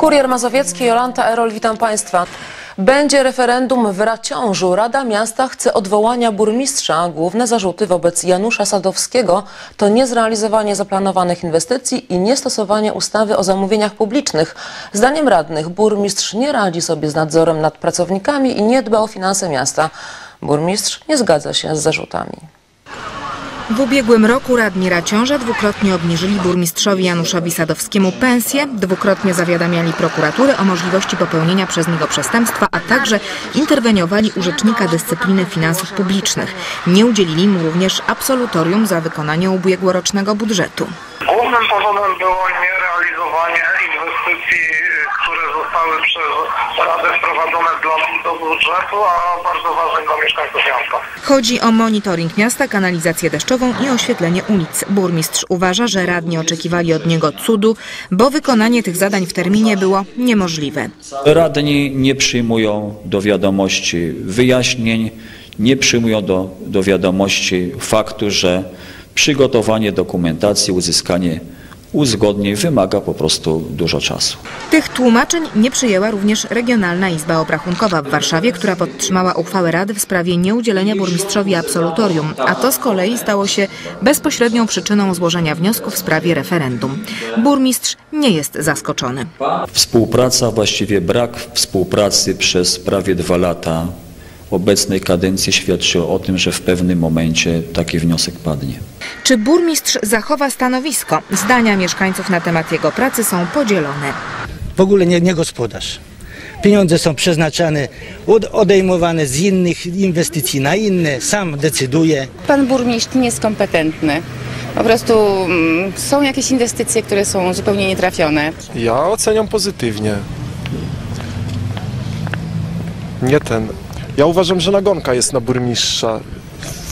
Kurier Mazowiecki, Jolanta Erol, witam Państwa. Będzie referendum w Raciążu. Rada Miasta chce odwołania burmistrza. Główne zarzuty wobec Janusza Sadowskiego to niezrealizowanie zaplanowanych inwestycji i niestosowanie ustawy o zamówieniach publicznych. Zdaniem radnych burmistrz nie radzi sobie z nadzorem nad pracownikami i nie dba o finanse miasta. Burmistrz nie zgadza się z zarzutami. W ubiegłym roku radni Raciąża dwukrotnie obniżyli burmistrzowi Januszowi Sadowskiemu pensję, dwukrotnie zawiadamiali prokuratury o możliwości popełnienia przez niego przestępstwa, a także interweniowali u Rzecznika Dyscypliny Finansów Publicznych. Nie udzielili mu również absolutorium za wykonanie ubiegłorocznego budżetu. Głównym powodem było nierealizowanie inwestycji, które zostały przez Radę wprowadzone do, do budżetu, a bardzo ważnych dla mieszkańców miasta. Chodzi o monitoring miasta, kanalizację deszczową i oświetlenie ulic. Burmistrz uważa, że radni oczekiwali od niego cudu, bo wykonanie tych zadań w terminie było niemożliwe. Radni nie przyjmują do wiadomości wyjaśnień, nie przyjmują do, do wiadomości faktu, że przygotowanie dokumentacji, uzyskanie uzgodnień wymaga po prostu dużo czasu. Tych tłumaczeń nie przyjęła również Regionalna Izba Obrachunkowa w Warszawie, która podtrzymała uchwałę Rady w sprawie nieudzielenia burmistrzowi absolutorium, a to z kolei stało się bezpośrednią przyczyną złożenia wniosku w sprawie referendum. Burmistrz nie jest zaskoczony. Współpraca, właściwie brak współpracy przez prawie dwa lata obecnej kadencji świadczy o tym, że w pewnym momencie taki wniosek padnie. Czy burmistrz zachowa stanowisko? Zdania mieszkańców na temat jego pracy są podzielone. W ogóle nie, nie gospodarz. Pieniądze są przeznaczane, od, odejmowane z innych inwestycji na inne, sam decyduje. Pan burmistrz nie jest kompetentny. Po prostu mm, są jakieś inwestycje, które są zupełnie nietrafione. Ja oceniam pozytywnie. Nie ten. Ja uważam, że nagonka jest na burmistrza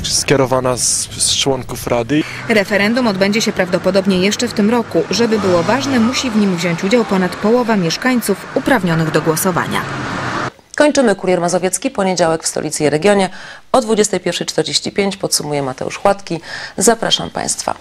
skierowana z, z członków Rady. Referendum odbędzie się prawdopodobnie jeszcze w tym roku. Żeby było ważne, musi w nim wziąć udział ponad połowa mieszkańców uprawnionych do głosowania. Kończymy Kurier Mazowiecki, poniedziałek w stolicy i regionie. O 21.45 podsumuje Mateusz Chładki. Zapraszam Państwa.